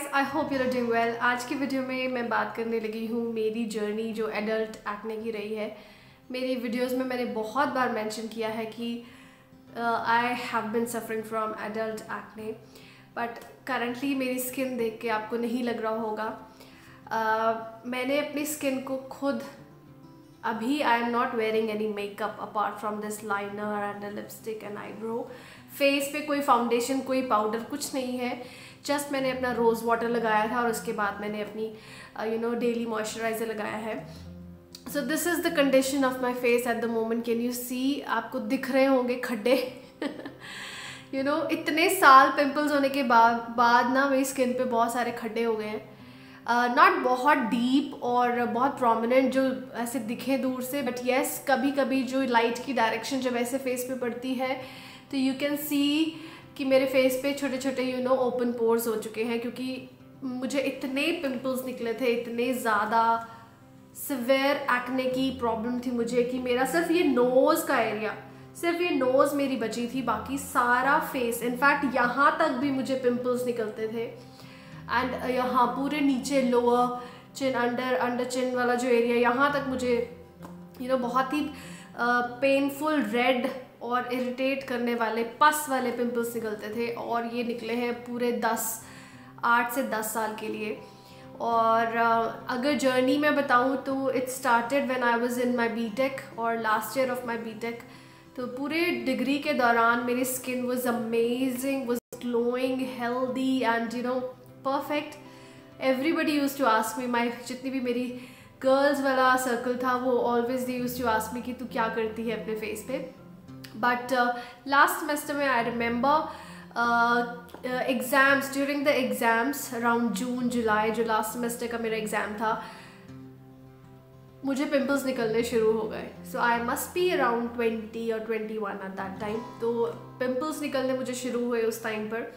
Guys I hope you're doing well आज की video में मैं बात करने लगी हूँ मेरी जर्नी जो एडल्ट एक्ने की रही है। मेरी वीडियोस में मैंने बहुत बार मेंशन किया है कि I have been suffering from adult acne but currently मेरी स्किन देख के आपको नहीं लग रहा होगा। Uh, मैंने अपनी स्किन को खुद अभी I am not wearing any makeup apart from this liner and lipstick and eyebrow face पे कोई फाउंडेशन कोई पाउडर कुछ नहीं है। जस्ट मैंने अपना रोज़ वाटर लगाया था और उसके बाद मैंने अपनी यू नो डेली मॉइस्चराइज़र लगाया है। So this is the condition of my face at the moment can you see आपको दिख रहे होंगे खड्डे। यू नो इतने साल पिंपल्स होने के बाद बाद ना मेरी स्किन पे बहुत सारे खड्डे हो गए हैं। नॉट uh, बहुत डीप और बहुत प्रोमिनेंट जो ऐसे दिखे दूर से बट येस yes, कभी कभी जो लाइट की डायरेक्शन जब ऐसे फेस पे पड़ती है तो यू कैन सी कि मेरे फेस पे छोटे छोटे यू नो ओपन पोर्स हो चुके हैं क्योंकि मुझे इतने पिंपल्स निकले थे इतने ज़्यादा सिवेयर एक्ने की प्रॉब्लम थी मुझे कि मेरा सिर्फ़ ये नोज़ का एरिया सिर्फ़ ये नोज़ मेरी बची थी बाकी सारा फेस इनफैक्ट यहाँ तक भी मुझे पिंपल्स निकलते थे। एंड यहाँ पूरे नीचे lower chin under under chin वाला जो एरिया यहाँ तक मुझे यू you नो know, बहुत ही पेनफुल uh, रेड और इरिटेट करने वाले पस वाले पिंपल्स निकलते थे और ये निकले हैं पूरे दस, आठ से दस साल के लिए। और अगर जर्नी में बताऊँ तो it started when I was in my BTech और last year of my BTech तो पूरे डिग्री के दौरान मेरी skin was amazing was glowing healthy and you know perfect everybody use to ask me my जितनी भी मेरी गर्ल्स वाला सर्कल था, वो always they use to ask me कि तू क्या करती है अपने फेस पे? बट लास्ट सेमेस्टर में I remember exams during the exams around June July जो लास्ट सेमेस्टर का मेरा एग्ज़ाम था, मुझे पिंपल्स निकलने शुरू हो गए। So I must be around twenty और twenty one at that time तो पिंपल्स निकलने मुझे शुरू हुए उस टाइम पर।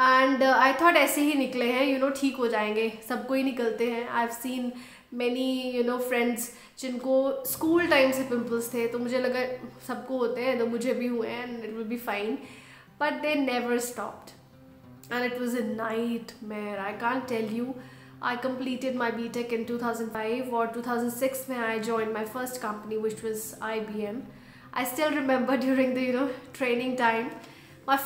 एंड आई थॉट ऐसे ही निकले हैं यू नो ठीक हो जाएँगे सबको ही निकलते हैं। I have seen many you know friends जिनको स्कूल टाइम से पिम्पल्स थे तो मुझे लगा सबको होते हैं तो मुझे भी हुए हैं and it will be fine but they never stopped and it was a nightmare I can't tell you I completed my BTech in two thousand five और टू थाउज़ेंड सिक्स में I join my first company which was I B M I still remember during the you know training time my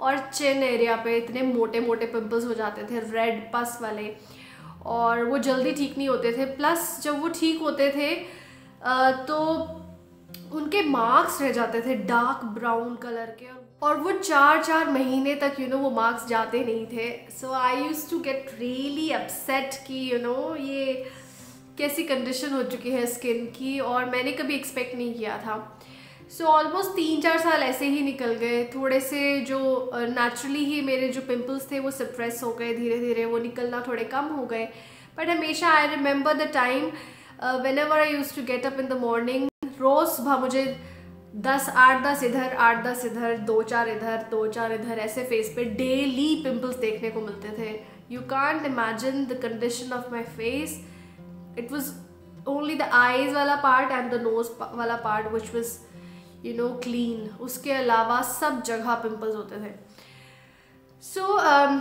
और chin area पे इतने मोटे मोटे pimples हो जाते थे रेड पस वाले। और वो जल्दी ठीक नहीं होते थे। प्लस जब वो ठीक होते थे तो उनके मार्क्स रह जाते थे डार्क ब्राउन कलर के। और वो चार चार महीने तक यू you नो know, वो मार्क्स जाते नहीं थे। So I use to get really upset कि यू you नो know, ये कैसी कंडीशन हो चुकी है स्किन की। और मैंने कभी एक्सपेक्ट नहीं किया था। सो ऑलमोस्ट तीन चार साल ऐसे ही निकल गए। थोड़े से जो नेचुरली ही मेरे जो पिंपल्स थे, वो सप्रेस हो गए धीरे धीरे वो निकलना थोड़े कम हो गए। बट हमेशा I remember the time whenever I use to get up in the morning रोज़ सुबह मुझे दस, आठ दस इधर, आठ दस इधर, दो चार इधर, दो चार इधर ऐसे फेस पे डेली पिंपल्स देखने को मिलते थे। You can't imagine the condition of my face it was only the eyes वाला पार्ट एंड द नोज़ वाला part which was you know clean उसके अलावा सब जगह पिंपल्स होते थे। सो so, um,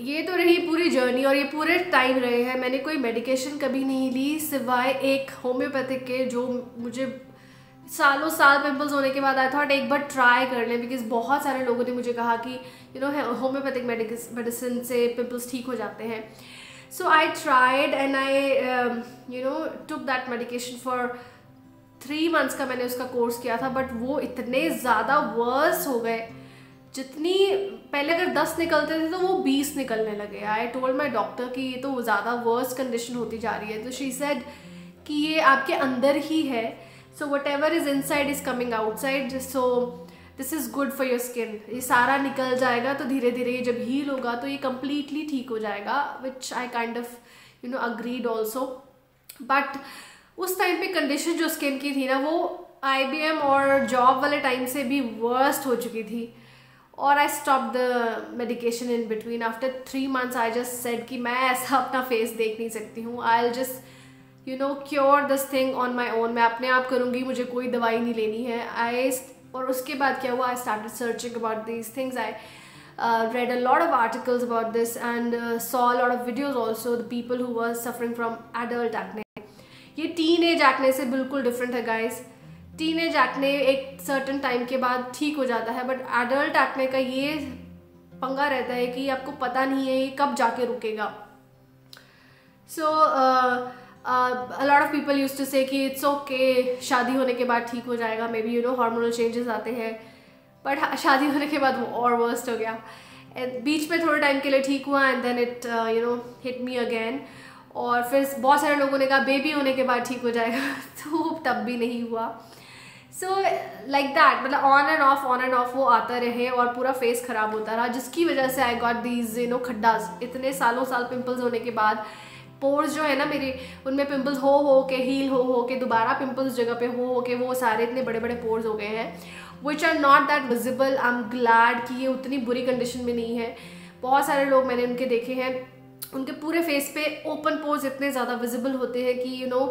ये तो रही पूरी जर्नी और ये पूरे टाइम रहे हैं। मैंने कोई मेडिकेशन कभी नहीं ली सिवाय एक होम्योपैथिक के जो मुझे सालों साल पिंपल्स होने के बाद आया थॉट एक बार ट्राई कर लें बिकॉज़ बहुत सारे लोगों ने मुझे कहा कि यू नो होम्योपैथिक मेडिसिन से पिंपल्स ठीक हो जाते हैं। So I tried and I you know took that medication for three months का मैंने उसका कोर्स किया था बट वो इतने ज़्यादा वर्स हो गए। जितनी, पहले अगर दस निकलते थे तो वो बीस निकलने लगे। आई टोल्ड माई डॉक्टर कि ये तो ज़्यादा वर्स कंडीशन होती जा रही है। तो शी सेड कि ये आपके अंदर ही है। So whatever is inside is coming outside so this is good for your skin ये सारा निकल जाएगा तो धीरे धीरे ये जब हील होगा तो ये कम्प्लीटली ठीक हो जाएगा which I kind of you know agreed also but उस टाइम पे कंडीशन जो स्किन की थी ना वो आईबीएम और जॉब वाले टाइम से भी वर्स्ट हो चुकी थी। और I stop the medication in between after three months I just said कि मैं ऐसा अपना फेस देख नहीं सकती हूँ। I just you know cure this thing on my own मैं अपने आप करूँगी मुझे कोई दवाई नहीं लेनी है। आई और उसके बाद क्या हुआ? I start searching about these things I read a lot of articles about this and uh, saw a lot of videos also the people who were suffering ये टीन एज एक्ने से बिल्कुल डिफरेंट है guys teenage acne एक certain time के बाद ठीक हो जाता है बट एडल्ट एक्ने का ये पंगा रहता है कि आपको पता नहीं है ये कब जाके रुकेगा. So a lot of people use to say कि इट्स ओके शादी होने के बाद ठीक हो जाएगा. Maybe you know hormonal changes आते हैं. बट शादी होने के बाद वो और वर्स्ट हो गया. बीच में थोड़े टाइम के लिए ठीक हुआ and then it you know hit me again और फिर बहुत सारे लोगों ने कहा बेबी होने के बाद ठीक हो जाएगा. तो तब भी नहीं हुआ। सो लाइक दैट मतलब on and off on and off वो आता रहे और पूरा फेस ख़राब होता रहा, जिसकी वजह से I got these you know खड्डाज इतने सालों साल पिंपल्स होने के बाद पोर्स जो है ना मेरे, उनमें पिंपल्स हो हो के हील हो हो के दोबारा पिंपल्स जगह पे हो हो के वो सारे इतने बड़े बड़े पोर्स हो गए हैं which are not that visible I am glad कि ये उतनी बुरी कंडीशन में नहीं है। बहुत सारे लोग मैंने उनके देखे हैं। उनके पूरे फेस पे ओपन पोज इतने ज़्यादा विजिबल होते हैं कि you know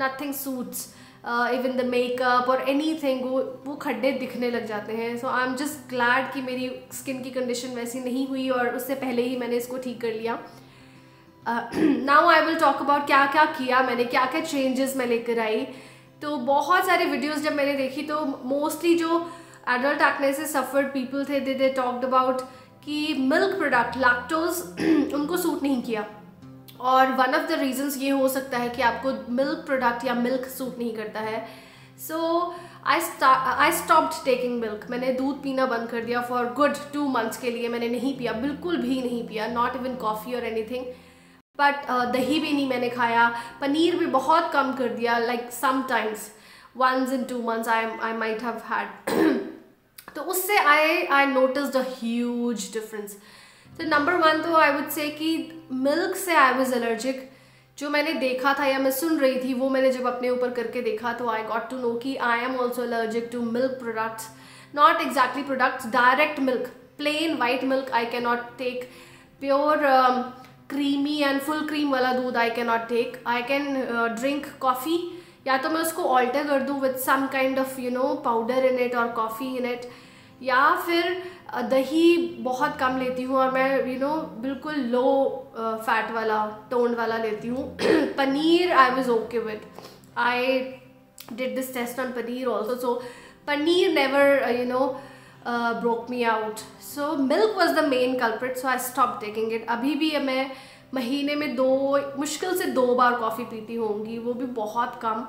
nothing suits even the makeup और एनी थिंग वो वो खड्डे दिखने लग जाते हैं। So I am just glad कि मेरी स्किन की कंडीशन वैसी नहीं हुई और उससे पहले ही मैंने इसको ठीक कर लिया। Now I will talk about क्या क्या किया मैंने, क्या क्या चेंजेस मैं लेकर आई। तो बहुत सारे वीडियोस जब मैंने देखी तो मोस्टली जो एडल्ट एक्ने से सफर्ड पीपल थे दे दे टॉक्ड अबाउट कि मिल्क प्रोडक्ट लैक्टोज उनको सूट नहीं किया। और वन ऑफ़ द रीजंस ये हो सकता है कि आपको मिल्क प्रोडक्ट या मिल्क सूट नहीं करता है। So I I stopped taking milk मैंने दूध पीना बंद कर दिया फॉर गुड टू मंथ्स के लिए मैंने नहीं पिया, बिल्कुल भी नहीं पिया नॉट इवन कॉफ़ी और एनीथिंग बट दही भी नहीं मैंने खाया, पनीर भी बहुत कम कर दिया like sometimes once in two months I I might have had तो उससे I I notice the huge difference तो नंबर वन तो आई वुड से कि मिल्क से आई वॉज़ एलर्जिक जो मैंने देखा था या मैं सुन रही थी, वो मैंने जब अपने ऊपर करके देखा तो आई गॉट टू नो कि I am also allergic to milk products not exactly products direct milk plain white milk I can not take pure creamy and full cream वाला दूध I can not take I can drink coffee या तो मैं उसको alter कर दूँ with some kind of you know powder in it और coffee in it या फिर दही बहुत कम लेती हूँ और मैं यू नो बिल्कुल लो फैट वाला टोन वाला लेती हूँ। Paneer I was okay with I did this test on paneer also so paneer never you know broke me out so milk was the main culprit so I stop taking it अभी भी मैं महीने में दो, मुश्किल से दो बार coffee पीती होंगी, वो भी बहुत कम।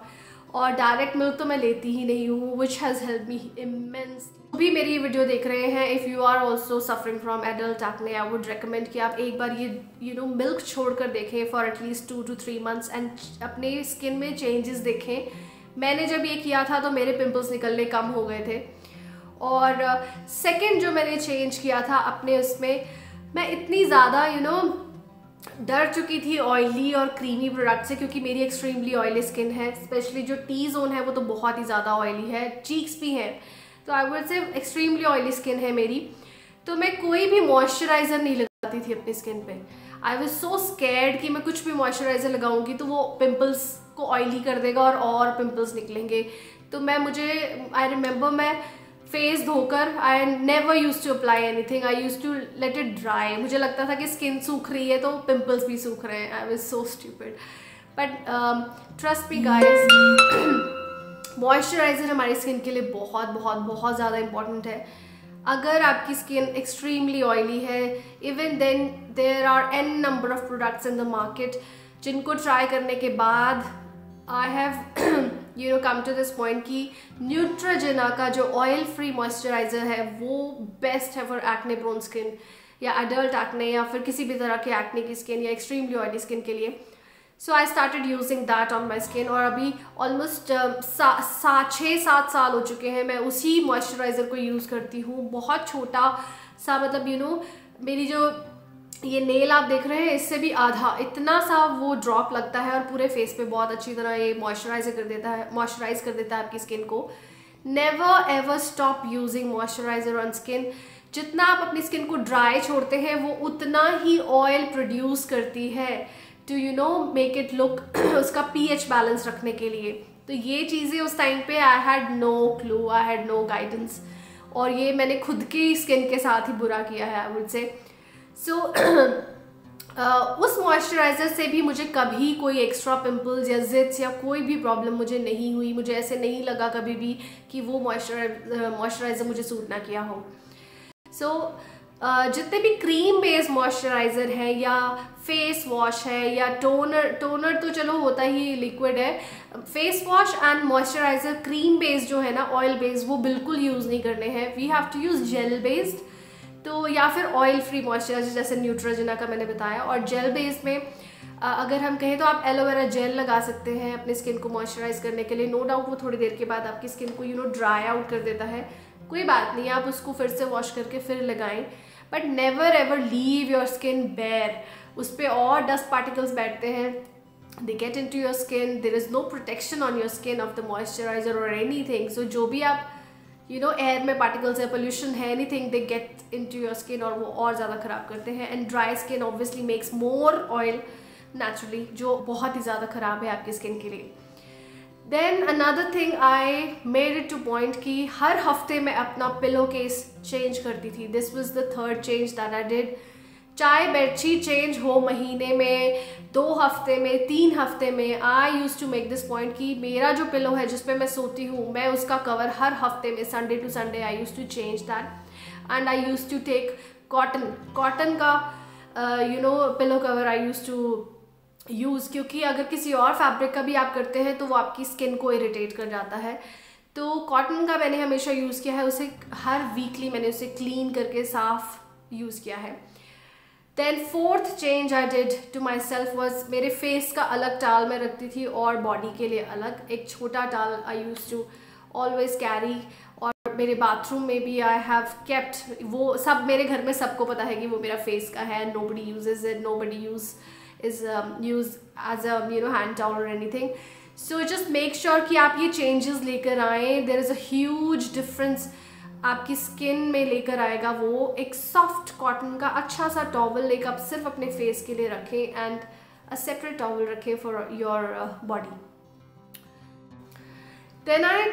और डायरेक्ट मिल्क तो मैं लेती ही नहीं हूँ which has help me immense भी मेरी वीडियो देख रहे हैं if you are also suffering from adult acne I would recommend कि आप एक बार ये यू नो मिल्क छोड़ कर देखें for at least two two three months and अपने स्किन में चेंजेस देखें। मैंने जब ये किया था तो मेरे पिंपल्स निकलने कम हो गए थे। और सेकेंड uh, जो मैंने चेंज किया था अपने उसमें मैं इतनी ज़्यादा यू नो डर चुकी थी ऑयली और क्रीमी प्रोडक्ट से क्योंकि मेरी एक्सट्रीमली ऑयली स्किन है स्पेशली जो टी जोन है वो तो बहुत ही ज़्यादा ऑयली है चीक्स भी हैं। तो I would say extremely oily skin है मेरी। तो मैं कोई भी मॉइस्चराइज़र नहीं लगाती थी अपनी स्किन पे। आई वॉज़ सो स्कैर्ड कि मैं कुछ भी मॉइस्चराइज़र लगाऊँगी तो वो पिम्पल्स को ऑयली कर देगा और और पिम्पल्स निकलेंगे। तो मैं मुझे आई रिमेंबर मैं फेस धोकर I never use to apply anything I use to let it dry मुझे लगता था कि स्किन सूख रही है तो पिम्पल्स भी सूख रहे हैं. I was so stupid but trust me guys moisturiser हमारी स्किन के लिए बहुत बहुत बहुत ज़्यादा इंपॉर्टेंट है. अगर आपकी स्किन एक्सट्रीमली ऑयली है even then there are an number of products in the market जिनको ट्राई करने के बाद I have you know come to this point कि न्यूट्रोजेना का जो ऑयल फ्री मॉइस्चराइज़र है वो बेस्ट है फॉर एक्ने प्रोन स्किन या एडल्ट एक्ने या फिर किसी भी तरह के एक्ने की स्किन या एक्सट्रीमली ऑयली स्किन के लिए। So I started using that on my skin और अभी ऑलमोस्ट सा, सा छः सात साल हो चुके हैं मैं उसी मॉइस्चराइज़र को यूज़ करती हूँ। बहुत छोटा सा मतलब यू you नो know, मेरी जो ये नेल आप देख रहे हैं, इससे भी आधा, इतना सा वो ड्रॉप लगता है और पूरे फेस पे बहुत अच्छी तरह ये मॉइस्चराइज कर देता है मॉइस्चराइज कर देता है आपकी स्किन को। Never ever stop using moisturiser on skin जितना आप अपनी स्किन को ड्राई छोड़ते हैं, वो उतना ही ऑयल प्रोड्यूस करती है। To you know make it look उसका पीएच बैलेंस रखने के लिए। तो ये चीज़ें उस टाइम पे I had no clue I had no guidance और ये मैंने खुद की स्किन के साथ ही बुरा किया है आई वुड से सो उस मॉइस्चराइज़र से भी मुझे कभी कोई एक्स्ट्रा पिंपल्स या जिट्स या कोई भी प्रॉब्लम मुझे नहीं हुई। मुझे ऐसे नहीं लगा कभी भी कि वो मॉइस्चराइजर मॉइस्चराइज़र मुझे सूट ना किया हो। सो so, जितने भी क्रीम बेस्ड मॉइस्चराइज़र है या फेस वॉश है या टोनर टोनर तो चलो होता ही लिक्विड है। Face wash and moisturiser cream based जो है ना ऑयल बेस्ड वो बिल्कुल यूज़ नहीं करने हैं। We have to use gel based तो या फिर ऑयल फ्री मॉइस्चराइजर जैसे न्यूट्रोजना का मैंने बताया और जेल बेस में अगर हम कहें तो आप एलोवेरा जेल लगा सकते हैं अपने स्किन को मॉइस्चराइज करने के लिए। नो डाउट वो थोड़ी देर के बाद आपकी स्किन को यू नो ड्राई आउट कर देता है। कोई बात नहीं, आप उसको फिर से वॉश करके फिर लगाएँ। But never ever leave your skin bare उस पर और डस्ट पार्टिकल्स बैठते हैं। They get into your skin there is no protection on your skin of the moisturiser और एनी थिंग सो जो भी आप यू नो एयर में पार्टिकल्स है पोल्यूशन है anything they get into your skin और वो और ज़्यादा ख़राब करते हैं. And dry skin obviously makes more oil naturally जो बहुत ही ज़्यादा ख़राब है आपकी स्किन के लिए. Then another thing I made it to point कि हर हफ़्ते मैं अपना पिलो केस चेंज करती थी. This was the third change that I did चाहे बेडशीट चेंज हो महीने में, दो हफ़्ते में, तीन हफ़्ते में I used to make this point कि मेरा जो पिलो है जिस पे मैं सोती हूँ, मैं उसका कवर हर हफ़्ते में Sunday to Sunday I used to change that and I used to take cotton cotton का you know pillow cover I used to use क्योंकि अगर किसी और फैब्रिक का भी आप करते हैं तो वो आपकी स्किन को इरिटेट कर जाता है। तो कॉटन का मैंने हमेशा यूज़ किया है, उसे हर वीकली मैंने उसे क्लीन करके साफ़ यूज़ किया है। Then fourth change I did to myself was मेरे फेस का अलग टाल मैं रखती थी और बॉडी के लिए अलग। एक छोटा towel I used to always carry और मेरे बाथरूम में भी आई हैव केप्ट वो सब मेरे घर में सबको पता है कि वो मेरा फेस का है। Nobody use it nobody use is as a, you know, hand towel or anything. So just make sure कि आप ये चेंजेस लेकर आए। There is a huge difference आपकी स्किन में लेकर आएगा वो एक सॉफ्ट कॉटन का अच्छा सा टॉवल लेकर आप सिर्फ़ अपने फेस के लिए रखें एंड अ सेपरेट टॉवल रखें for your body then I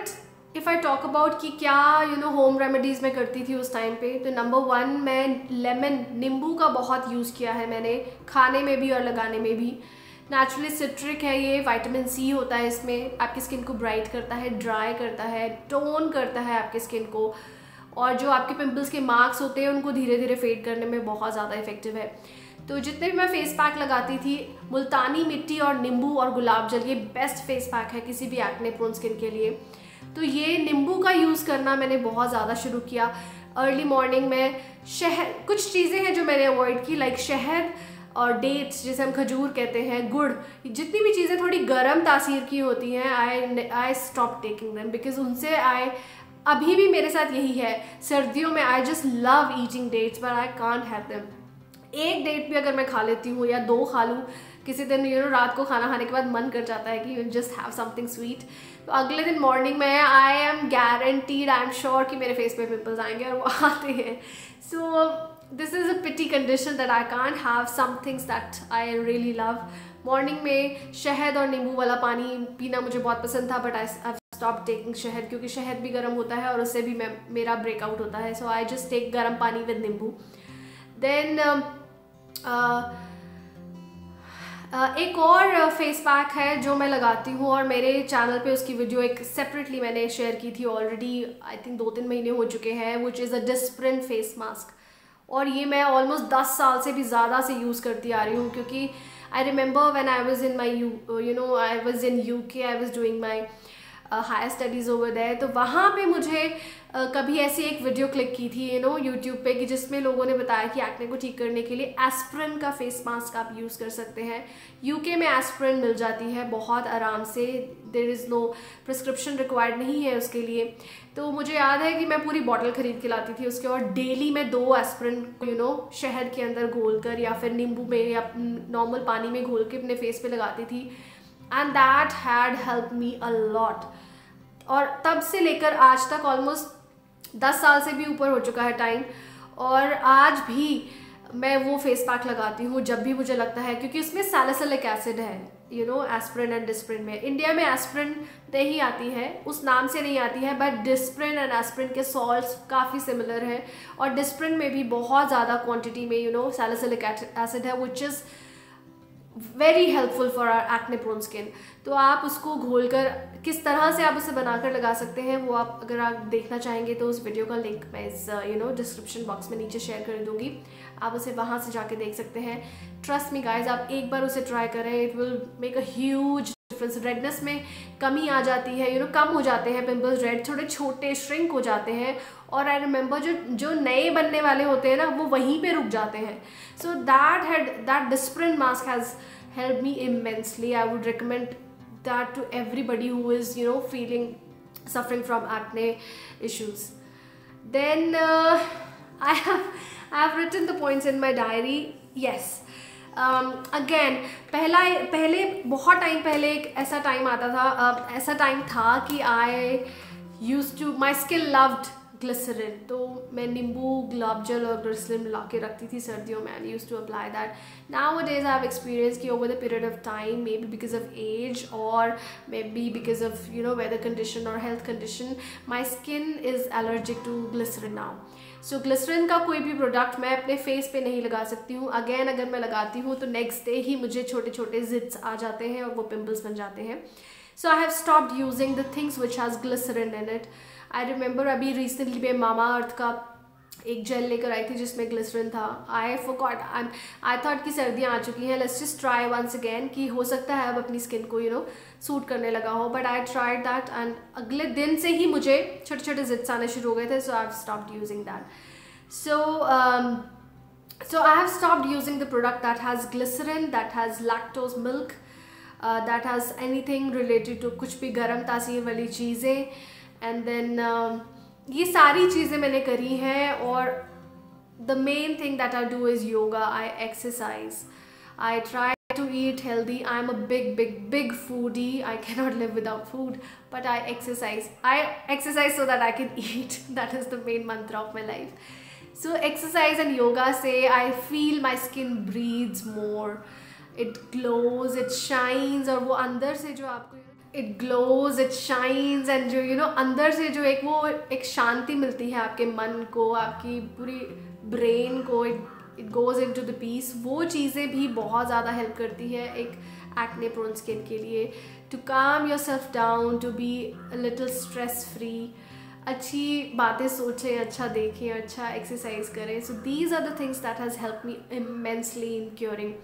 if I talk about कि क्या यू नो होम रेमेडीज़ मैं करती थी उस टाइम पे तो नंबर वन मैं लेमन नींबू का बहुत यूज़ किया है मैंने, खाने में भी और लगाने में भी। नेचुरली सिट्रिक है ये वाइटामिन सी होता है इसमें, आपकी स्किन को ब्राइट करता है ड्राई करता है टोन करता है आपकी स्किन को। और जो आपके पिंपल्स के मार्क्स होते हैं, उनको धीरे धीरे फेड करने में बहुत ज़्यादा इफ़ेक्टिव है। तो जितने भी मैं फेस पैक लगाती थी, मुल्तानी मिट्टी और नींबू और गुलाब जल, ये बेस्ट फेस पैक है किसी भी एक्ने प्रोन स्किन के लिए। तो ये नींबू का यूज़ करना मैंने बहुत ज़्यादा शुरू किया। अर्ली मॉर्निंग में शहद, कुछ चीज़ें हैं जो मैंने अवॉइड की लाइक शहद और डेट्स जिसे हम खजूर कहते हैं, गुड़, जितनी भी चीज़ें थोड़ी गर्म तासीर की होती हैं I I stop taking them because उनसे आई अभी भी मेरे साथ यही है। सर्दियों में I just love eating dates but I can't have them एक डेट भी अगर मैं खा लेती हूँ या दो खा लूँ, किसी दिन यू नो रात को खाना खाने के बाद मन कर जाता है कि you just have something sweet तो अगले दिन मॉर्निंग में I am guaranteed I am sure कि मेरे फेस पे पिंपल्स आएँगे और वो आते हैं। So this is a pity condition that I can't have some things that I really love morning में शहद और नींबू वाला पानी पीना मुझे बहुत पसंद था बट आई स्टॉप टेकिंग शहद, क्योंकि शहद भी गर्म होता है और उससे भी मैं, मेरा ब्रेकआउट होता है सो आई जस्ट टेक गर्म पानी विद नींबू। देन एक और फेस पैक है जो मैं लगाती हूँ और मेरे चैनल पे उसकी वीडियो एक सेपरेटली मैंने शेयर की थी ऑलरेडी आई थिंक दो तीन महीने हो चुके हैं which is a disprin face mask और ये मैं ऑलमोस्ट दस साल से भी ज़्यादा से यूज़ करती आ रही हूँ, क्योंकि I remember when I was in my you you know I was in U K I was doing my higher studies over there तो वहाँ पे मुझे कभी ऐसी एक वीडियो क्लिक की थी यू नो यूट्यूब पे, कि जिसमें लोगों ने बताया कि एक्ने को ठीक करने के लिए एस्प्रिन का फेस मास्क आप यूज़ कर सकते हैं। यूके में एस्प्रिन मिल जाती है बहुत आराम से there is no prescription required नहीं है उसके लिए। तो मुझे याद है कि मैं पूरी बॉटल खरीद के लाती थी, उसके और डेली मैं दो एस्प्रिन यू नो शहद के अंदर घोल कर या फिर नींबू में या नॉर्मल पानी में घोल के अपने फेस पे लगाती थी। And that had help me a lot और तब से लेकर आज तक ऑलमोस्ट दस साल से भी ऊपर हो चुका है टाइम और आज भी मैं वो फेस पैक लगाती हूँ जब भी मुझे लगता है, क्योंकि उसमें सैलिसिलिक एसिड है you know aspirin and disprin में. इंडिया में एस्प्रिन नहीं आती है, उस नाम से नहीं आती है बट डिस्प्रिन एंड एस्प्रिन के सॉल्ट काफ़ी सिमिलर है. और डिस्प्रिन में भी बहुत ज़्यादा क्वांटिटी में यू नो सैलिसिलिक एसिड है which is very helpful for our acne prone skin तो आप उसको घोल कर किस तरह से आप उसे बनाकर लगा सकते हैं वो आप अगर आप देखना चाहेंगे तो उस वीडियो का लिंक मैं इस यू नो डिस्क्रिप्शन बॉक्स में नीचे शेयर कर दूँगी। आप उसे वहाँ से जाके देख सकते हैं। ट्रस्ट मी गाइज़ आप एक बार उसे ट्राई करें it will make a huge difference redness में कमी आ जाती है यू you नो know, कम हो जाते हैं पिंपल्स रेड थोड़े छोटे श्रिंक हो जाते हैं। और आई रिमेंबर जो जो नए बनने वाले होते हैं ना वो वहीं पे रुक जाते हैं। So that had that disprin mask has help me immensely I would recommend that to everybody who is you know feeling suffering from acne issues then uh, i have i have written the points in my diary yes again um, पहला पहले बहुत time पहले एक ऐसा time आता था uh, ऐसा time था कि I use to my skill loved glycerin तो मैं नींबू गुलाब जल और ग्लिसरिन मिला के रखती थी सर्दियों में and used to apply that nowadays I experience की over the period of time maybe because of age और maybe because of you know weather condition और health condition my skin is allergic to glycerin now so so, glycerin का कोई भी product मैं अपने face पे नहीं लगा सकती हूँ। अगेन अगर मैं लगाती हूँ तो नेक्स्ट डे ही मुझे छोटे छोटे जिट्स आ जाते हैं और वो पिम्पल्स बन जाते हैं। So I have stopped using the things which has glycerin in it I remember अभी रिसेंटली मैं मामा अर्थ का एक जेल लेकर आई थी जिसमें ग्लिसरिन था। आई फोकॉट आई आई थॉट कि सर्दियाँ आ चुकी हैं। Let's just try once again कि हो सकता है अब अपनी स्किन को यू नो सूट करने लगा हो। But I tried that and अगले दिन से ही मुझे छोटे छोटे जिद्स आने शुरू हो गए थे so I have stopped using that so so I have stopped using the product that has glycerin, that has lactose milk, uh, that has anything related to कुछ भी गर्म तासीर वाली चीज़ें एंड देन um, ये सारी चीज़ें मैंने करी हैं और the main thing that I do is yoga I exercise I try to eat healthy i'm a big big big foodie i cannot live without food but i exercise i exercise so that i can eat that is the main mantra of my life so exercise and yoga say i feel my skin breathes more it glows it shines और वो अंदर से जो आपको it glows it shines and जो you know अंदर से जो एक वो एक शांति मिलती है आपके मन को, आपकी पूरी ब्रेन को it it goes into the peace वो चीज़ें भी बहुत ज़्यादा हेल्प करती है एक एक्ने प्रोन स्किन के लिए. To calm yourself down to be little stress free अच्छी बातें सोचें अच्छा देखें अच्छा एक्सरसाइज करें. So these are the things that has help me immensely in curing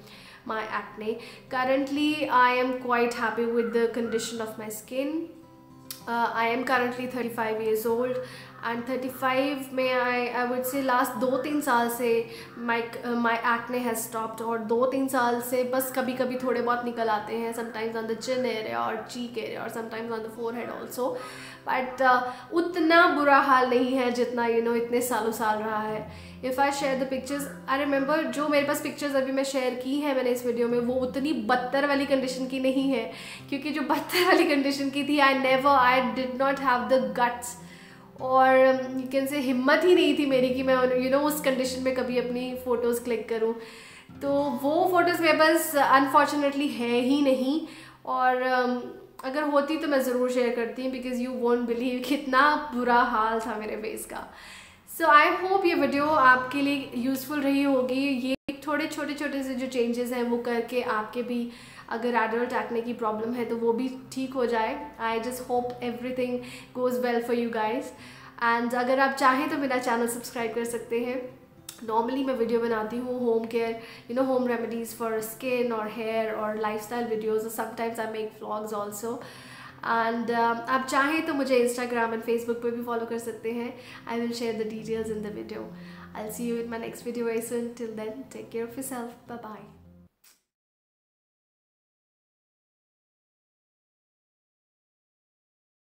my acne. Currently, I am quite happy with the condition of my skin. Uh, I am currently 35 years old and 35 में I I would से last दो तीन साल से my my acne has stopped और दो तीन साल से बस कभी कभी थोड़े बहुत निकल आते हैं sometimes on the chin area और चीक एरिया और sometimes on the forehead also but उतना बुरा हाल नहीं है जितना यू you नो know, इतने सालों साल रहा है. If I share the pictures I remember जो मेरे पास पिक्चर्स अभी मैं शेयर की हैं मैंने इस वीडियो में वो उतनी बदतर वाली कंडीशन की नहीं है. क्योंकि जो बदतर वाली कंडीशन की थी I never I did not have the guts और यू कैन से हिम्मत ही नहीं थी मेरी कि मैं यू you नो know, उस कंडीशन में कभी अपनी फ़ोटोज़ क्लिक करूँ। तो वो फ़ोटोज़ मेरे पास अनफॉर्चुनेटली है ही नहीं और um, अगर होती तो मैं ज़रूर शेयर करती हूँ बिकॉज़ यू वॉन्ट बिलीव कितना बुरा हाल था मेरे फेस का। सो आई होप ये वीडियो आपके लिए यूज़फुल रही होगी। ये थोड़े छोटे छोटे से जो चेंजेस हैं, वो करके आपके भी अगर एडल्ट एक्ने की प्रॉब्लम है तो वो भी ठीक हो जाए। I just hope everything goes well for you guys and अगर आप चाहें तो मेरा चैनल सब्सक्राइब कर सकते हैं। नॉर्मली मैं वीडियो बनाती हूँ home care you know home remedies for skin और हेयर और lifestyle videos sometimes I make vlogs also and आप चाहें तो मुझे इंस्टाग्राम एंड फेसबुक पे भी फॉलो कर सकते हैं। I will share the details in the video I'll see you in my next video very soon. Till then, take care of yourself. Bye-bye.